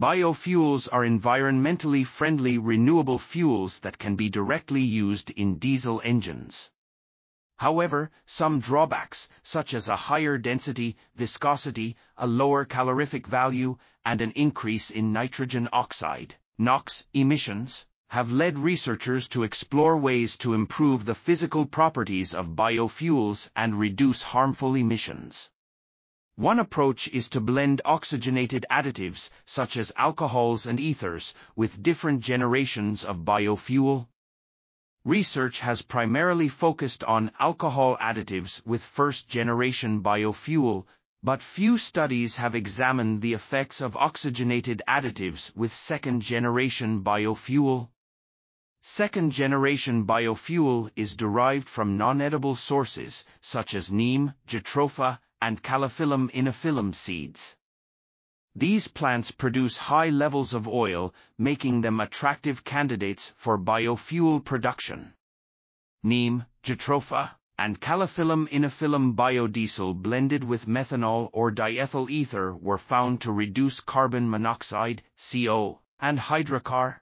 Biofuels are environmentally friendly renewable fuels that can be directly used in diesel engines. However, some drawbacks, such as a higher density, viscosity, a lower calorific value, and an increase in nitrogen oxide, NOx, emissions, have led researchers to explore ways to improve the physical properties of biofuels and reduce harmful emissions. One approach is to blend oxygenated additives, such as alcohols and ethers, with different generations of biofuel. Research has primarily focused on alcohol additives with first-generation biofuel, but few studies have examined the effects of oxygenated additives with second-generation biofuel. Second-generation biofuel is derived from non-edible sources, such as neem, jatropha, and Calophyllum inophyllum seeds. These plants produce high levels of oil, making them attractive candidates for biofuel production. Neem, jatropha, and Calophyllum inophyllum biodiesel blended with methanol or diethyl ether were found to reduce carbon monoxide, CO, and hydrocarbon.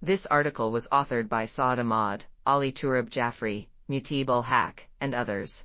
This article was authored by Saad Ahmad, Ali Turab Jafry, Muteeb ul Haq, and others.